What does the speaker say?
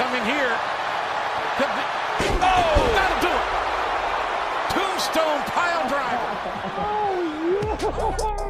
coming here. Could be... Oh, that'll do it. Tombstone pile driver. Oh, yeah.